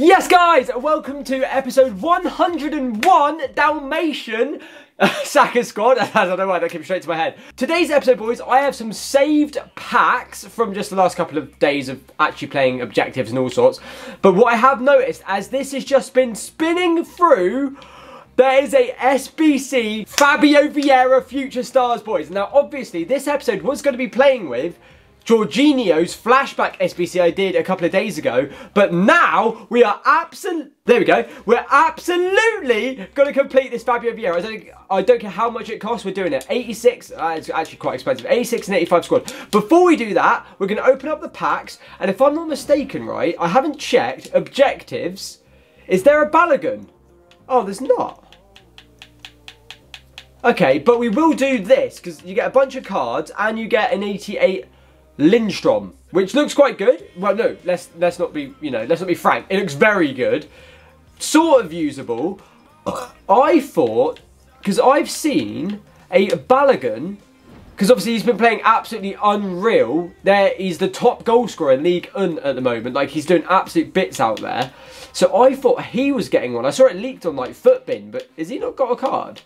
Yes, guys, welcome to episode 101 Dalmatian Saka squad. I don't know why that came straight to my head. Today's episode, boys, I have some saved packs from just the last couple of days of actually playing objectives and all sorts. But what I have noticed, as this has just been spinning through, there is a SBC Fabio Vieira Future Stars, boys. Now, obviously, this episode was going to be playing with Jorginho's flashback SBC I did a couple of days ago, but now we are absolutely, there we go, we're absolutely going to complete this Fabio Vieira. I don't, I don't care how much it costs, we're doing it. 86, uh, it's actually quite expensive, 86 and 85 squad. Before we do that, we're going to open up the packs, and if I'm not mistaken, right, I haven't checked objectives. Is there a Balogun? Oh, there's not. Okay, but we will do this, because you get a bunch of cards, and you get an 88 Lindstrom, which looks quite good. Well, no, let's let's not be you know let's not be frank. It looks very good, sort of usable. I thought because I've seen a Balogun because obviously he's been playing absolutely unreal. There, he's the top goal scorer in League Un at the moment. Like he's doing absolute bits out there. So I thought he was getting one. I saw it leaked on like Futbin, but has he not got a card?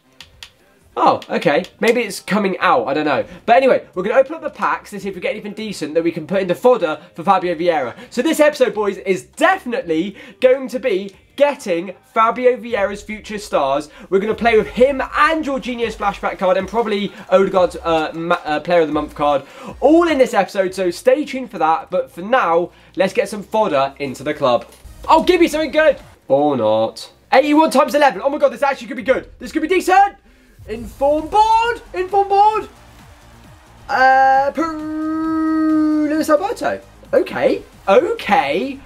Oh, okay. Maybe it's coming out. I don't know. But anyway, we're going to open up the packs to see if we get anything decent that we can put into fodder for Fabio Vieira. So this episode, boys, is definitely going to be getting Fabio Vieira's future stars. We're going to play with him and Jorginho's flashback card and probably Odegaard's uh, uh, player of the month card. All in this episode, so stay tuned for that. But for now, let's get some fodder into the club. Oh, give me something good! Or not. 81 times 11. Oh my god, this actually could be good. This could be decent! Inform board! Inform board! Uh, Luis Alberto. Okay. Okay.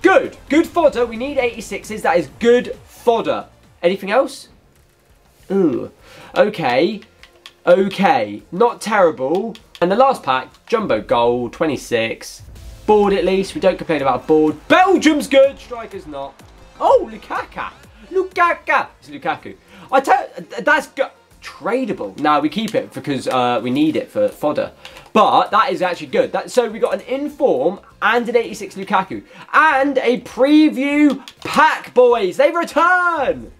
Good. Good fodder. We need 86s. That is good fodder. Anything else? Ooh. Okay. Okay. Not terrible. And the last pack, Jumbo Gold, 26. Board at least. We don't complain about board. Belgium's good. Striker's not. Oh, Lukaku. Lukaku. It's Lukaku. I tell that's good tradable. Now we keep it because uh, we need it for fodder. But that is actually good. That, so we got an inform and an 86 Lukaku. And a preview pack, boys. They return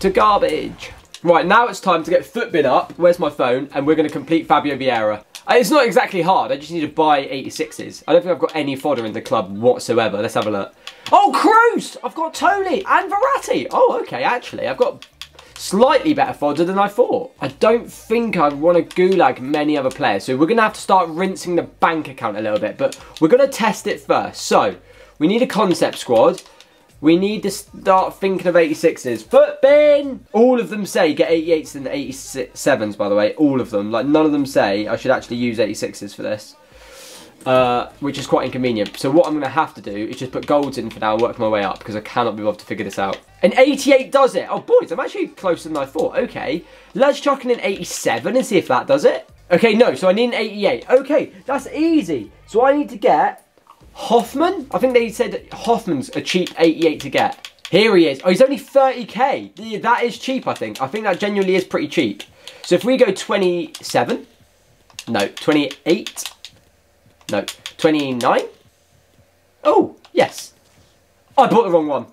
to garbage. Right, now it's time to get Futbin up. Where's my phone? And we're going to complete Fabio Vieira. It's not exactly hard. I just need to buy 86s. I don't think I've got any fodder in the club whatsoever. Let's have a look. Oh, Kroos! I've got Tony and Verratti. Oh, okay, actually. I've got slightly better fodder than I thought. I don't think I want to gulag many other players, so we're going to have to start rinsing the bank account a little bit, but we're going to test it first. So, we need a concept squad. We need to start thinking of 86s. Futbin! All of them say get 88s and 87s, by the way. All of them. Like, none of them say I should actually use 86s for this uh, which is quite inconvenient. So what I'm going to have to do is just put golds in for now and work my way up because I cannot be bothered to figure this out. An 88 does it. Oh, boys, I'm actually closer than I thought. Okay, let's chuck in an 87 and see if that does it. Okay, no, so I need an 88. Okay, that's easy. So I need to get Hoffman. I think they said Hoffman's a cheap 88 to get. Here he is. Oh, he's only 30k. That is cheap, I think. I think that genuinely is pretty cheap. So if we go 27, no, 28, no, 29? Oh, yes. I bought the wrong one.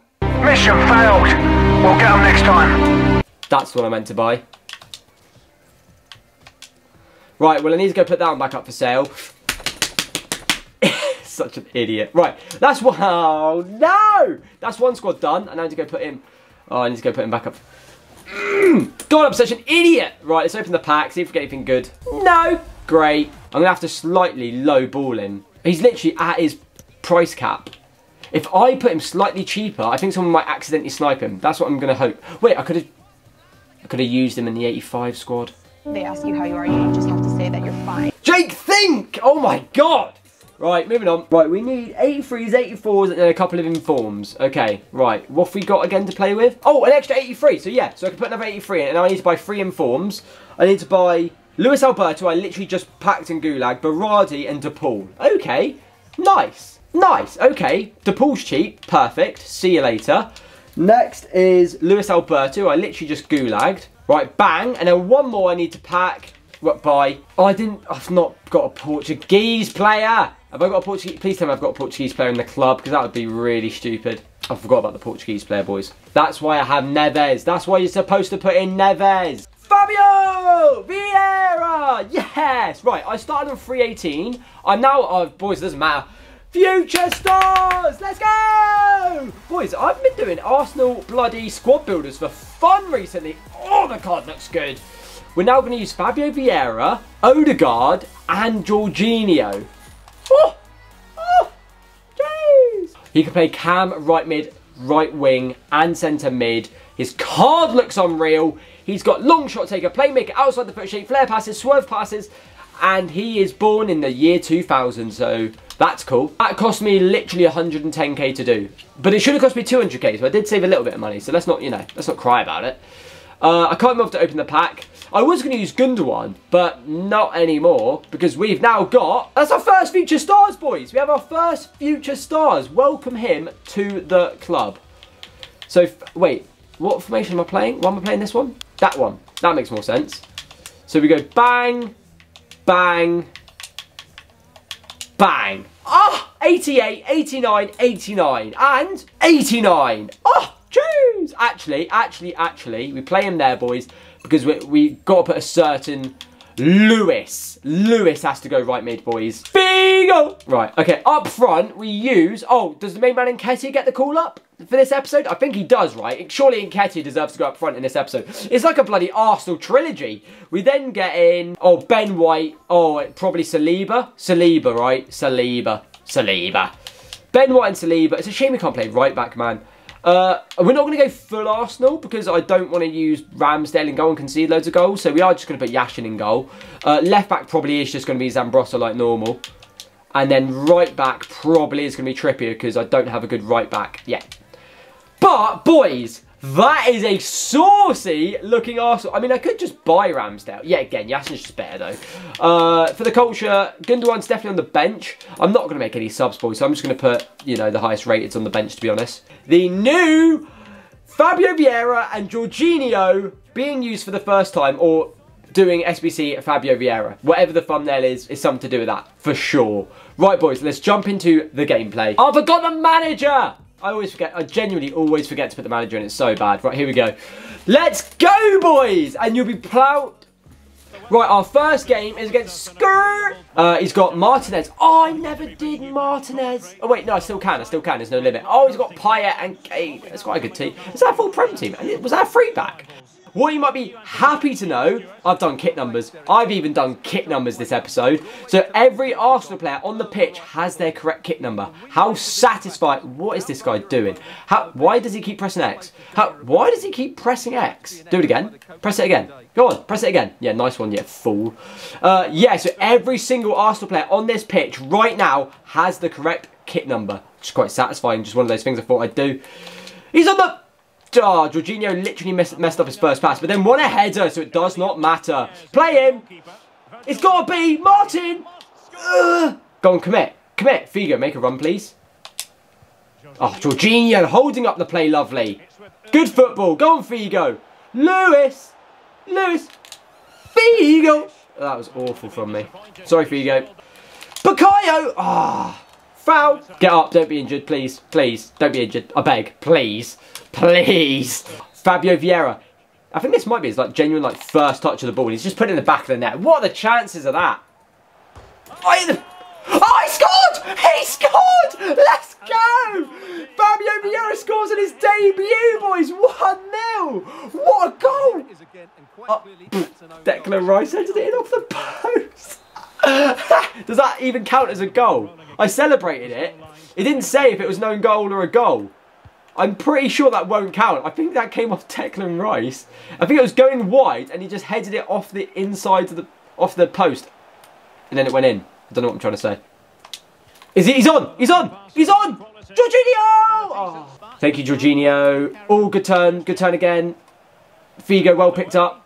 Mission failed. We'll get them next time. That's what I meant to buy. Right, well I need to go put that one back up for sale. Such an idiot. Right, that's one. Oh, no! That's one squad done. And I need to go put him. Oh, I need to go put him back up. God, I'm such an idiot. Right, let's open the pack, see if we get anything good. No! Great. I'm going to have to slightly low ball him. He's literally at his price cap. If I put him slightly cheaper, I think someone might accidentally snipe him. That's what I'm going to hope. Wait, I could have I could have used him in the 85 squad. They ask you how you are, you just have to say that you're fine. Jake, think! Oh my god! Right, moving on. Right, we need 83s, 84s, and then a couple of informs. Okay, right. What have we got again to play with? Oh, an extra 83. So yeah, so I can put another 83 in, and I need to buy three informs. I need to buy Luis Alberto, I literally just packed in Gulag, Berardi and De Paul. Okay, nice, nice, okay. De Paul's cheap, perfect, see you later. Next is Luis Alberto, I literally just Gulagged. Right, bang, and then one more I need to pack. What, by? Oh, I didn't, I've not got a Portuguese player. Have I got a Portuguese? Please tell me I've got a Portuguese player in the club because that would be really stupid. I forgot about the Portuguese player, boys. That's why I have Neves. That's why you're supposed to put in Neves. Fabio Vieira. Yes. Right. I started on 318. I'm now. Oh, boys, it doesn't matter. Future stars! Let's go! Boys, I've been doing Arsenal bloody squad builders for fun recently. Oh, the card looks good. We're now going to use Fabio Vieira, Odegaard, and Jorginho. Oh! Oh! Jeez! He can play cam, right mid, right wing, and centre mid. His card looks unreal. He's got long shot taker, playmaker, outside the foot shape, flair passes, swerve passes, and he is born in the year 2000, so that's cool. That cost me literally 110k to do, but it should have cost me 200k, so I did save a little bit of money, so let's not, you know, let's not cry about it. Uh, I can't move to open the pack. I was going to use Gundogan, but not anymore, because we've now got... That's our first Future Stars, boys! We have our first Future Stars. Welcome him to the club. So, wait, what formation am I playing? Why am I playing this one? That one. That makes more sense. So we go bang, bang, bang. Ah, oh, 88, 89, 89, and 89. Oh, jeez. Actually, actually, actually, we play him there, boys, because we, we got to put a certain Luis. Luis has to go right mid, boys. Figo! Right, okay, up front, we use... Oh, does the main man Nketiah get the call up for this episode? I think he does, right? Surely Nketiah deserves to go up front in this episode. It's like a bloody Arsenal trilogy. We then get in... Oh, Ben White. Oh, probably Saliba. Saliba, right? Saliba. Saliba. Ben White and Saliba. It's a shame we can't play right back, man. Uh, we're not going to go full Arsenal because I don't want to use Ramsdale in goal and concede loads of goals. So we are just going to put Yashin in goal. Uh, left back probably is just going to be Zambrotta like normal. And then right back probably is going to be Trippier because I don't have a good right back yet. But, boys, that is a saucy looking Arsenal. I mean, I could just buy Ramsdale. Yeah, again, Yashin's just better though. Uh, for the culture, Gundogan's definitely on the bench. I'm not going to make any subs, boys, so I'm just going to put, you know, the highest rated on the bench, to be honest. The new Fabio Vieira and Jorginho being used for the first time, or doing SBC Fabio Vieira. Whatever the thumbnail is, is something to do with that, for sure. Right, boys, let's jump into the gameplay. I forgot the manager! I always forget, I genuinely always forget to put the manager in, it's so bad. Right, here we go. Let's go, boys! And you'll be proud. Right, our first game is against Skrr. Uh, he's got Martinez. Oh, I never did Martinez. Oh, wait, no, I still can. I still can. There's no limit. Oh, he's got Payet and Kane. That's quite a good team. Is that a full Prem team? Was that a free back? What you might be happy to know, I've done kit numbers. I've even done kit numbers this episode. So every Arsenal player on the pitch has their correct kit number. How satisfied, what is this guy doing? How, why does he keep pressing X? How, why does he keep pressing X? Do it again. Press it again. Go on, press it again. Yeah, nice one, yeah, fool. Uh, yeah, so every single Arsenal player on this pitch right now has the correct kit number. Is quite satisfying, just one of those things I thought I'd do. He's on the Oh, Jorginho literally messed, messed up his first pass, but then won a header, so it does not matter. Play him. It's got to be Martin. Ugh. Go on, commit. Commit. Figo, make a run, please. Oh, Jorginho holding up the play, lovely. Good football. Go on, Figo. Luis. Luis. Figo. That was awful from me. Sorry, Figo. Bukayo. Ah. Oh. Foul. Get up. Don't be injured, please. Please. Don't be injured. I beg. Please. Please. Fabio Vieira. I think this might be his like genuine like first touch of the ball. He's just put it in the back of the net. What are the chances of that? Oh, oh he scored! He scored! Let's go! Fabio Vieira scores in his debut, boys. 1-0. What a goal! Oh, Declan Rice entered it in off the post. Does that even count as a goal? I celebrated it. It didn't say if it was no goal or a goal. I'm pretty sure that won't count. I think that came off Declan Rice. I think it was going wide and he just headed it off the inside of the off the post. And then it went in. I don't know what I'm trying to say. Is he? He's on! He's on! He's on! Jorginho! Oh. Thank you, Jorginho. Oh, good turn. Good turn again. Figo well picked up.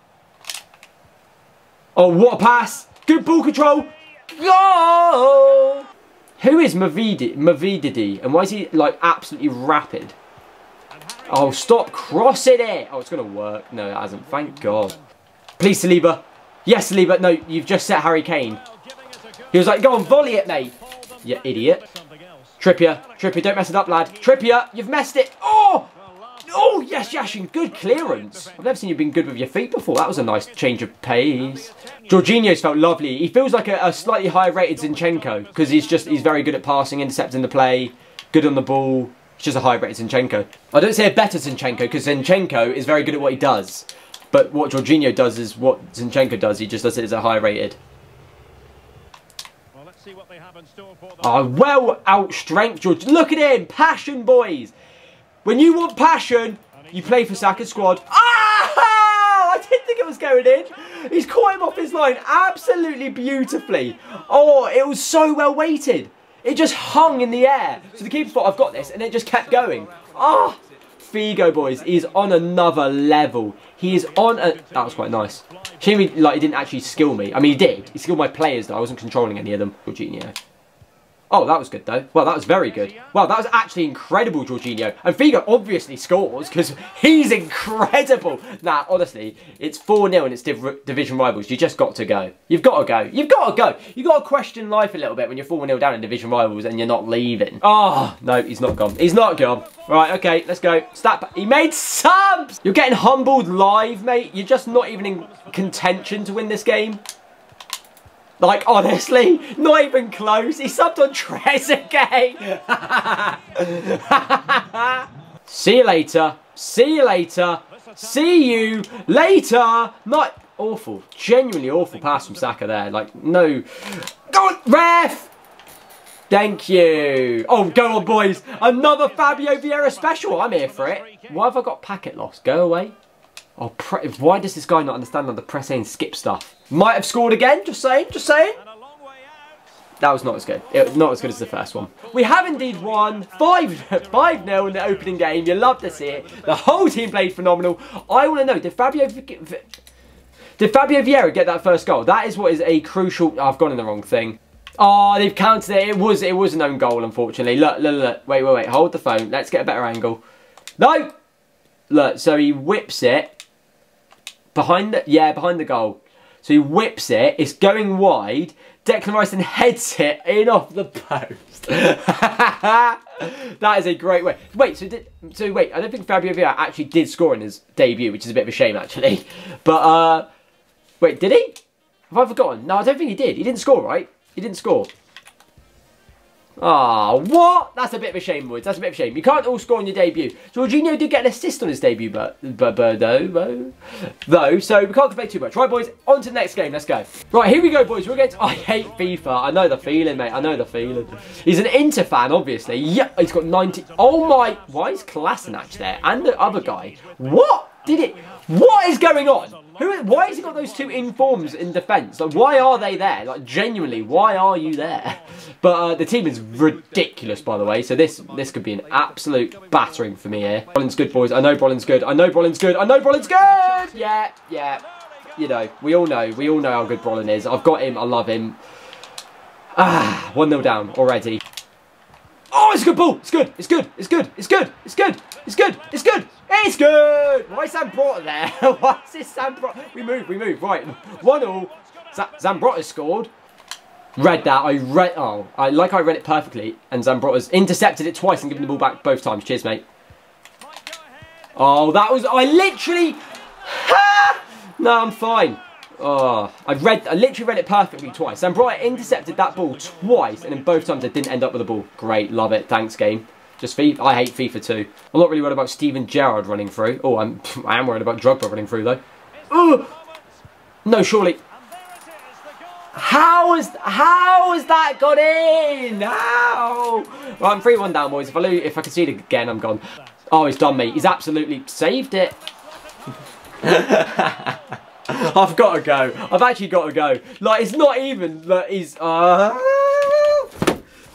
Oh, what a pass! Good ball control! Goal! Who is Mavidi, Mavididi? And why is he, like, absolutely rapid? Oh, stop crossing it. Oh, it's going to work. No, it hasn't. Thank God. Please, Saliba. Yes, Saliba. No, you've just set Harry Kane. He was like, go on, volley it, mate. you idiot. Trippier, Trippier, don't mess it up, lad. Trippier, you've messed it. Oh! Oh, yes, Yashin, good clearance. I've never seen you been good with your feet before. That was a nice change of pace. Jorginho's felt lovely. He feels like a, a slightly higher rated Zinchenko because he's just, he's very good at passing, intercepting the play, good on the ball. He's just a higher rated Zinchenko. I don't say a better Zinchenko because Zinchenko is very good at what he does. But what Jorginho does is what Zinchenko does. He just does it as a higher rated. Well, let's see what they have in store for them. Oh, well out strength, George. Look at him. Passion, boys. When you want passion, you play for Saka's squad. Ah! I didn't think it was going in. He's caught him off his line absolutely beautifully. Oh, it was so well weighted. It just hung in the air. So the keeper thought, I've got this, and it just kept going. Ah! Oh, Figo, boys, is on another level. He is on a... That was quite nice. Shame like, he didn't actually skill me. I mean, he did. He skilled my players, though. I wasn't controlling any of them. Jorginho. Oh, that was good, though. Well, that was very good. Well, that was actually incredible, Jorginho. And Figo obviously scores, because he's incredible. Nah, honestly, it's 4-0 and it's div division rivals. You just got to go. You've got to go. You've got to go. You've got to question life a little bit when you're 4-0 down in division rivals and you're not leaving. Oh, no, he's not gone. He's not gone. Right, okay, let's go. Stat He made subs! You're getting humbled live, mate. You're just not even in contention to win this game. Like, honestly, not even close. He subbed on Trezeguet. See you later. See you later. See you later. Not awful. Genuinely awful pass from Saka there. Like, no. Go on, ref! Thank you. Oh, go on, boys. Another Fabio Vieira special. I'm here for it. Why have I got packet loss? Go away. Oh, why does this guy not understand on the press A and skip stuff? Might have scored again, just saying, just saying. That was not as good. It, not as good as the first one. We have indeed won 5-0 5 in the opening game. You love to see it. The whole team played phenomenal. I want to know, did Fabio... Did Fabio Vieira get that first goal? That is what is a crucial... I've gone in the wrong thing. Oh, they've counted it. It was it was an own goal, unfortunately. Look, look, look. Wait, wait, wait. Hold the phone. Let's get a better angle. No! Look, so he whips it behind the... Yeah, behind the goal. So he whips it. It's going wide. Declan Rice then heads it in off the post. that is a great way. Wait, so did, so wait, I don't think Fabio Vieira actually did score in his debut, which is a bit of a shame actually. But uh wait, did he? Have I forgotten? No, I don't think he did. He didn't score, right? He didn't score. Ah, what? That's a bit of a shame, Woods. That's a bit of a shame. You can't all score on your debut. Jorginho did get an assist on his debut, but, but, but though, though, so we can't complain too much. Right, boys, on to the next game. Let's go. Right, here we go, boys. We're to... I hate FIFA. I know the feeling, mate. I know the feeling. He's an Inter fan, obviously. Yeah, he's got 90... Oh, my... Why is Kolasinac there? And the other guy. What? Did it... What is going on? Who? Why has he got those two informs in defence? Like, why are they there? Like, genuinely, why are you there? But uh, the team is ridiculous, by the way. So this this could be an absolute battering for me here. Brolin's good, boys. I know Brolin's good. I know Brolin's good. I know Brolin's good. Yeah, yeah. You know, we all know. We all know how good Brolin is. I've got him. I love him. Ah, 1-0 down already. Oh, it's a good ball. It's good. It's good. It's good. It's good. It's good. It's good. It's good. It's good. Why is Zambrotta there? Why is this Zambrotta? We move. We move. Right. One all. Zambrotta scored. Read that. I read. Oh, I like I read it perfectly. And Zambrotta's intercepted it twice and given the ball back both times. Cheers, mate. Oh, that was. I literally. no, I'm fine. Oh, I read, I literally read it perfectly twice. And Zambrotta intercepted that ball twice, and then both times I didn't end up with the ball. Great, love it. Thanks, game. Just FIFA. I hate FIFA too. I'm not really worried about Steven Gerrard running through. Oh, I'm, I am worried about Drogba running through though. No, surely. How is how has that got in? How? Well, I'm three one down, boys. If I lose, if I concede again, I'm gone. Oh, he's done me. He's absolutely saved it. I've got to go. I've actually got to go. Like, it's not even that he's... Uh...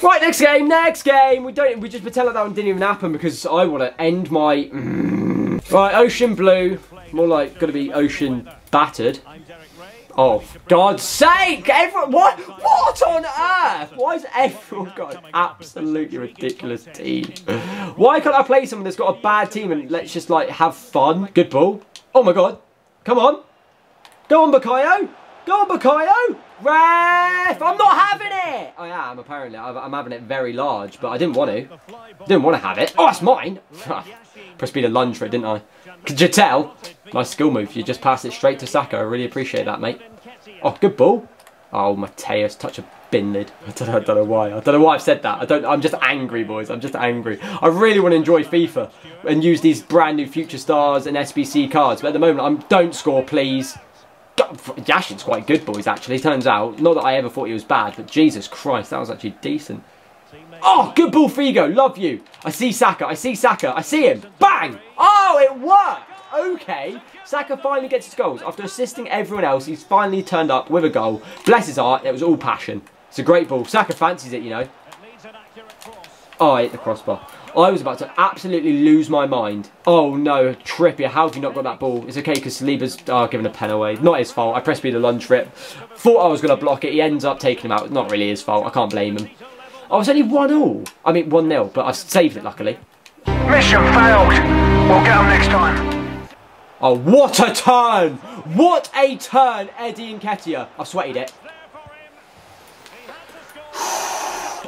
Right, next game, next game. We don't. We just pretend like that one didn't even happen because I want to end my... Mm. Right, Ocean Blue. More like to be Ocean Battered. Oh, God's sake! Everyone, what? What on earth? Why has everyone got an absolutely ridiculous team? Why can't I play someone that's got a bad team and let's just like have fun? Good ball. Oh my God! Come on! Go on, Bukayo! Go on, Bukayo! Ref! I'm not having it! I am, apparently. I'm having it very large, but I didn't want to. Didn't want to have it. Oh, that's mine! Press B to lunge for it, didn't I? Could you tell? Nice skill move. You just pass it straight to Saka. I really appreciate that, mate. Oh, good ball. Oh, Mateus, touch a bin lid. I don't, know, I don't know why. I don't know why I've said that. I don't. I'm just angry, boys. I'm just angry. I really want to enjoy FIFA and use these brand new Future Stars and SBC cards. But at the moment, I'm don't score, please. Yashin's quite good, boys, actually. Turns out. Not that I ever thought he was bad, but Jesus Christ, that was actually decent. Oh, good ball, Figo. Love you. I see Saka. I see Saka. I see him. Bang! Oh, it worked. Okay. Saka finally gets his goals. After assisting everyone else, he's finally turned up with a goal. Bless his heart. It was all passion. It's a great ball. Saka fancies it, you know. Oh, I hit the crossbar. I was about to absolutely lose my mind. Oh no, Trippier, how have you not got that ball? It's okay because Saliba's oh, given a pen away. Not his fault. I pressed B the lunge trip. Thought I was going to block it. He ends up taking him out. Not really his fault. I can't blame him. I was only 1 all. I mean 1 0, but I saved it luckily. Mission failed. We'll get them next time. Oh, what a turn! What a turn, Eddie and Nketiah. I've sweated it.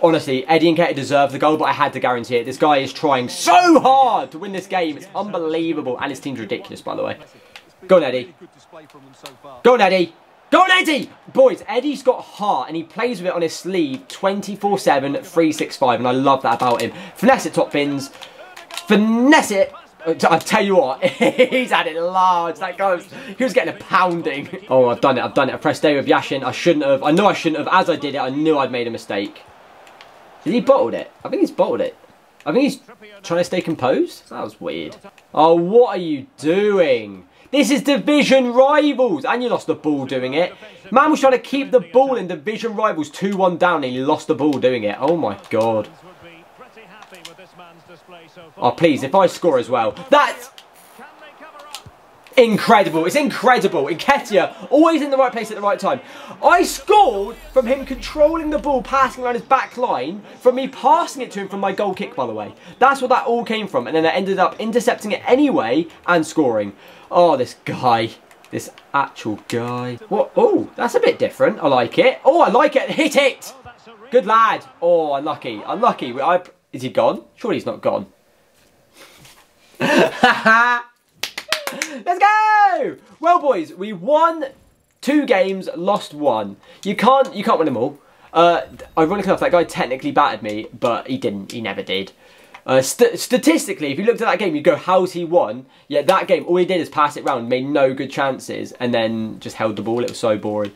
Honestly, Eddie and Nketiah deserved the goal, but I had to guarantee it. This guy is trying so hard to win this game. It's unbelievable. And his team's ridiculous, by the way. Go on, Eddie. Go on, Eddie. Go on, Eddie! Boys, Eddie's got heart and he plays with it on his sleeve 24-7, 365, and I love that about him. Finesse it, top bins. Finesse it. Uh, I tell you what, he's had it large. That goes. He was getting a pounding. Oh, I've done it. I've done it. I pressed A with Yashin. I shouldn't have. I know I shouldn't have. As I did it, I knew I'd made a mistake. Did he bottled it? I think he's bottled it. I think he's trying to stay composed. That was weird. Oh, what are you doing? This is division rivals. And you lost the ball doing it. Man was trying to keep the ball in division rivals 2-1 down and he lost the ball doing it. Oh my god. Oh please, if I score as well. That's incredible. It's incredible. Nketiah, always in the right place at the right time. I scored from him controlling the ball, passing around his back line, from me passing it to him from my goal kick, by the way. That's what that all came from. And then I ended up intercepting it anyway and scoring. Oh, this guy. This actual guy. What? Oh, that's a bit different. I like it. Oh, I like it. Hit it. Good lad. Oh, unlucky. Unlucky. I, is he gone? Surely he's not gone. Let's go! Well, boys, we won two games, lost one. You can't, you can't win them all. Uh, ironically enough, that guy technically battered me, but he didn't. He never did. Uh, st statistically, if you looked at that game, you'd go, how's he won? Yeah, that game, all he did is pass it round, made no good chances, and then just held the ball. It was so boring.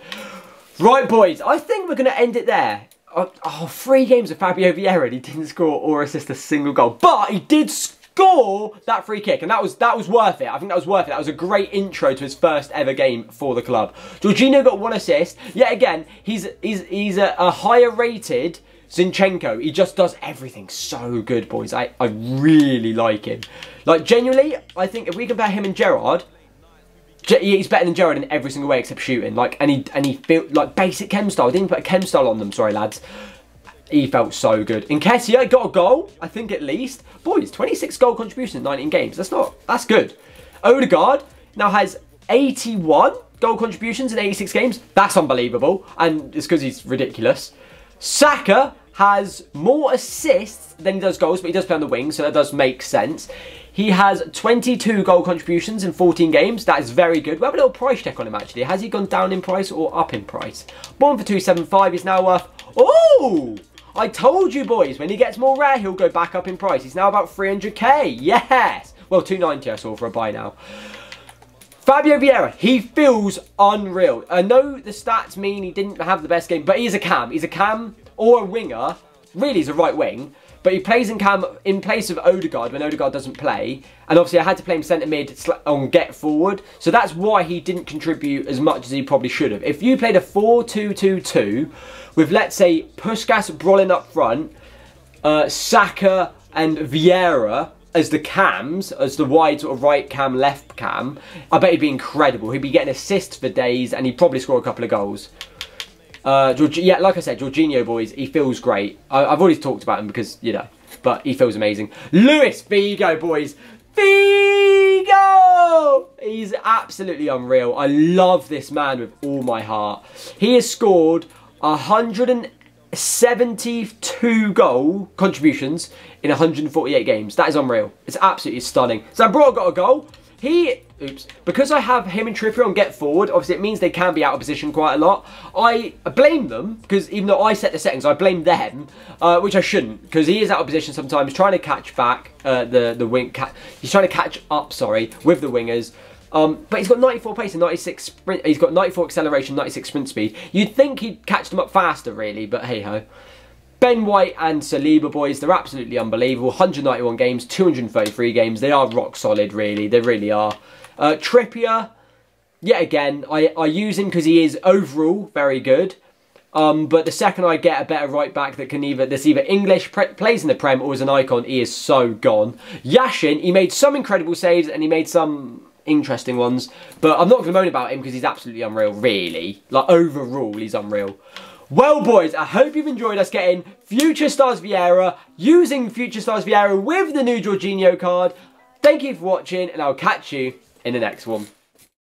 Right, boys, I think we're going to end it there. Oh, oh, three games of Fabio Vieira, and he didn't score or assist a single goal. But he did score that free kick, and that was that was worth it. I think that was worth it. That was a great intro to his first ever game for the club. Jorginho got one assist. Yet again, he's he's he's a, a higher rated Zinchenko. He just does everything so good, boys. I I really like him. Like genuinely, I think if we compare him and Gerrard. He's better than Gerrard in every single way except shooting. Like, and he and he feel like basic chem style. Didn't put a chem style on them. Sorry, lads. He felt so good. Nketiah got a goal, I think at least. Boys, 26 goal contributions in 19 games. That's not, that's good. Odegaard now has 81 goal contributions in 86 games. That's unbelievable. And it's because he's ridiculous. Saka has more assists than he does goals, but he does play on the wing, so that does make sense. He has 22 goal contributions in 14 games. That is very good. We have a little price check on him, actually. Has he gone down in price or up in price? Born for 275, he's now worth... Oh! I told you boys, when he gets more rare, he'll go back up in price. He's now about 300k. Yes! Well, 290 I saw for a buy now. Fabio Vieira, he feels unreal. I know the stats mean he didn't have the best game, but he's a cam. He's a cam or a winger. Really, he's a right wing. But he plays in cam in place of Odegaard when Odegaard doesn't play. And obviously I had to play him centre mid on get forward. So that's why he didn't contribute as much as he probably should have. If you played a 4-2-2-2 with, let's say, Puskas, Brolin up front, uh, Saka and Vieira as the cams, as the wide sort of right cam, left cam, I bet he'd be incredible. He'd be getting assists for days and he'd probably score a couple of goals. Uh, George, yeah, like I said, Jorginho, boys, he feels great. I, have already talked about him because, you know, but he feels amazing. Luis Figo, boys. Figo! He's absolutely unreal. I love this man with all my heart. He has scored 172 goal contributions in 148 games. That is unreal. It's absolutely stunning. Zambrotta got a goal. He, oops, because I have him and Trippier on get forward, obviously it means they can be out of position quite a lot. I blame them, because even though I set the settings, I blame them, uh, which I shouldn't, because he is out of position sometimes, trying to catch back uh, the, the wing, he's trying to catch up, sorry, with the wingers. Um, but he's got 94 pace and 96 sprint. He's got 94 acceleration, 96 sprint speed. You'd think he'd catch them up faster, really, but hey ho. Ben White and Saliba boys, they're absolutely unbelievable. 191 games, 233 games. They are rock solid, really. They really are. Uh, Trippier, yet again, I, I use him because he is overall very good. Um, but the second I get a better right back that can either that's either English plays in the Prem or is an icon, he is so gone. Yashin, he made some incredible saves and he made some interesting ones, but I'm not going to moan about him because he's absolutely unreal. Really, like overall, he's unreal. Well, boys, I hope you've enjoyed us getting Future Stars Vieira, using Future Stars Vieira with the new Jorginho card. Thank you for watching, and I'll catch you in the next one.